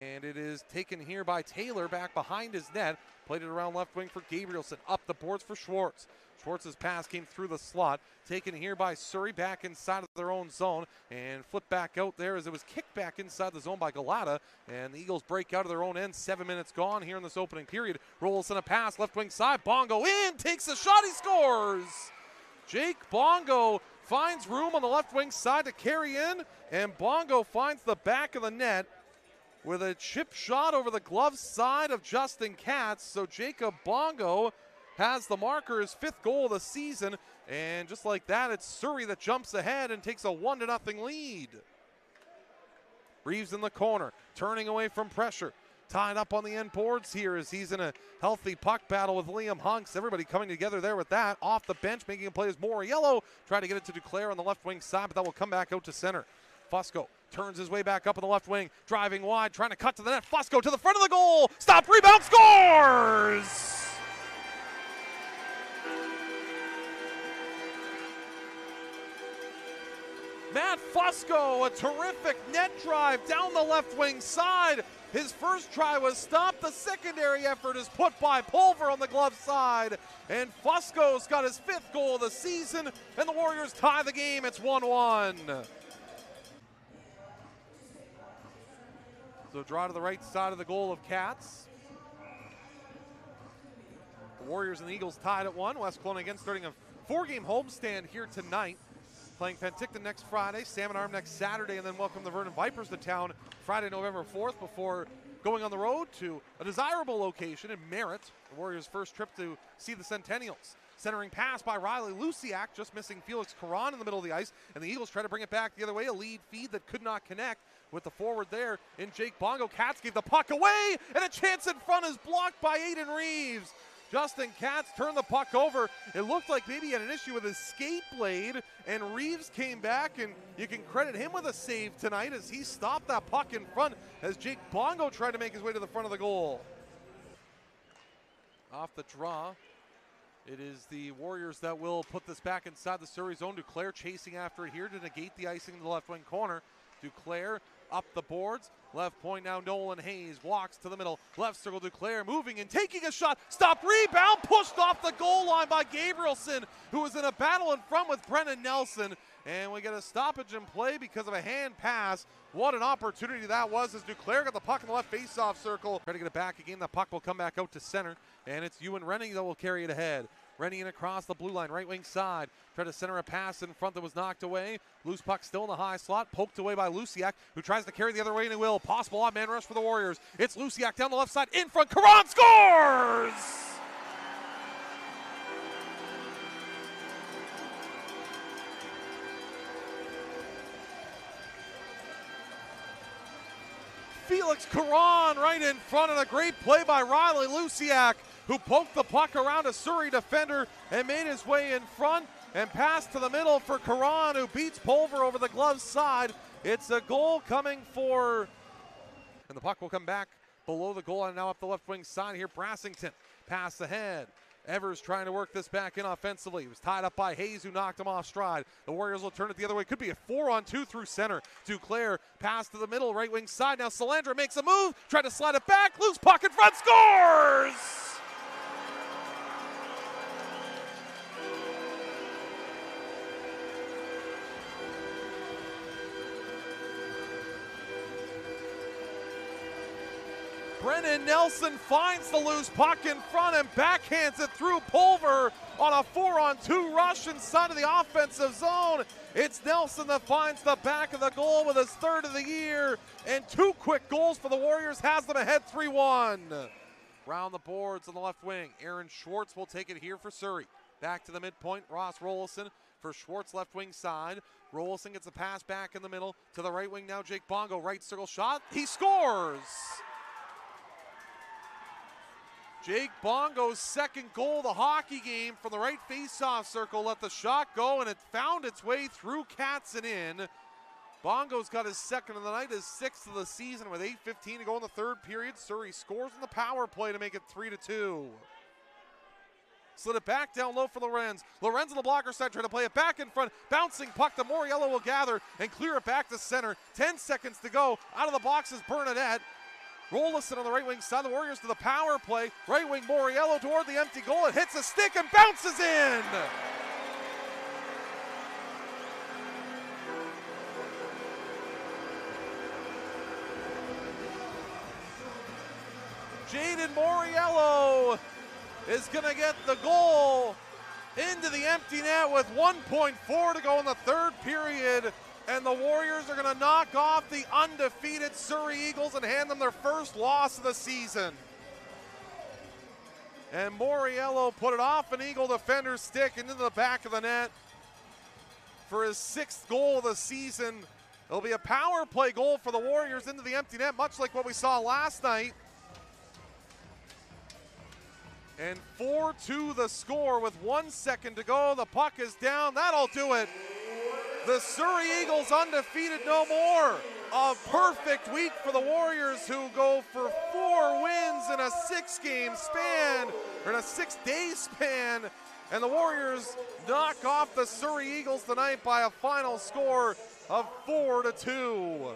And it is taken here by Taylor back behind his net. Played it around left wing for Gabrielson. Up the boards for Schwartz. Schwartz's pass came through the slot. Taken here by Surrey back inside of their own zone. And flipped back out there as it was kicked back inside the zone by Galata. And the Eagles break out of their own end. Seven minutes gone here in this opening period. Rolls in a pass left wing side. Bongo in. Takes a shot. He scores. Jake Bongo finds room on the left wing side to carry in. And Bongo finds the back of the net with a chip shot over the glove side of Justin Katz. So Jacob Bongo has the marker, his fifth goal of the season. And just like that, it's Surrey that jumps ahead and takes a 1 to nothing lead. Reeves in the corner, turning away from pressure. Tied up on the end boards here as he's in a healthy puck battle with Liam Hunks. Everybody coming together there with that. Off the bench, making a play is Moriello. Trying to get it to Duclair on the left wing side, but that will come back out to center. Fusco turns his way back up on the left wing, driving wide, trying to cut to the net. Fusco to the front of the goal. Stop, rebound, scores! Matt Fusco, a terrific net drive down the left wing side. His first try was stopped. The secondary effort is put by Pulver on the glove side. And Fusco's got his fifth goal of the season, and the Warriors tie the game. It's 1 1. So draw to the right side of the goal of Katz. The Warriors and the Eagles tied at one. West Kelowna again starting a four-game homestand here tonight. Playing Penticton next Friday, Salmon Arm next Saturday, and then welcome the Vernon Vipers to town Friday, November 4th before going on the road to a desirable location in Merritt. The Warriors' first trip to see the Centennials. Centering pass by Riley Luciak, just missing Felix Caron in the middle of the ice, and the Eagles try to bring it back the other way. A lead feed that could not connect with the forward there in Jake Bongo. Katz gave the puck away, and a chance in front is blocked by Aiden Reeves. Justin Katz turned the puck over. It looked like maybe he had an issue with his skate blade, and Reeves came back, and you can credit him with a save tonight as he stopped that puck in front as Jake Bongo tried to make his way to the front of the goal. Off the draw, it is the Warriors that will put this back inside the Surrey zone. Duclair chasing after it here to negate the icing in the left wing corner. Duclair up the boards. Left point now, Nolan Hayes walks to the middle. Left circle, Duclair moving and taking a shot. Stop, rebound, pushed off the goal line by Gabrielson, who was in a battle in front with Brennan Nelson. And we get a stoppage in play because of a hand pass. What an opportunity that was as Duclair got the puck in the left face-off circle. Try to get it back again. The puck will come back out to center. And it's Ewan Rennie that will carry it ahead. Rennie in across the blue line, right wing side. Try to center a pass in front that was knocked away. Loose puck still in the high slot, poked away by Luciak, who tries to carry the other way and he will. Possible odd man rush for the Warriors. It's Luciak down the left side, in front. Caron scores! Felix Caron right in front and a great play by Riley Luciak who poked the puck around a Surrey defender and made his way in front and passed to the middle for Caron, who beats Pulver over the glove side. It's a goal coming for, and the puck will come back below the goal and now up the left wing side here. Brassington pass ahead. Evers trying to work this back in offensively. He was tied up by Hayes, who knocked him off stride. The Warriors will turn it the other way. Could be a four on two through center. Duclair pass to the middle, right wing side. Now Solandra makes a move, try to slide it back. Loose puck in front, scores! Brennan Nelson finds the loose puck in front and backhands it through Pulver on a four on two rush inside of the offensive zone. It's Nelson that finds the back of the goal with his third of the year, and two quick goals for the Warriors has them ahead 3 1. Round the boards on the left wing. Aaron Schwartz will take it here for Surrey. Back to the midpoint. Ross Rollison for Schwartz left wing side. Rollison gets a pass back in the middle to the right wing now. Jake Bongo, right circle shot. He scores! Jake Bongo's second goal of the hockey game from the right face-off circle let the shot go and it found its way through Katz and in. Bongo's got his second of the night, his sixth of the season with 8.15 to go in the third period. Surrey scores on the power play to make it 3 to 2. Slid it back down low for Lorenz. Lorenz on the blocker side trying to play it back in front. Bouncing puck. The Moriello will gather and clear it back to center. 10 seconds to go. Out of the box is Bernadette. Rolison on the right wing side. The Warriors to the power play. Right wing Moriello toward the empty goal. It hits a stick and bounces in. Jaiden Moriello is going to get the goal into the empty net with 1.4 to go in the third period. And the Warriors are going to knock off the undefeated Surrey Eagles and hand them their first loss of the season. And Moriello put it off an Eagle defender's stick into the back of the net for his sixth goal of the season. It'll be a power play goal for the Warriors into the empty net, much like what we saw last night. And 4 2 the score with one second to go. The puck is down. That'll do it. The Surrey Eagles undefeated no more. A perfect week for the Warriors who go for four wins in a six game span, or in a six day span. And the Warriors knock off the Surrey Eagles tonight by a final score of 4 to 2.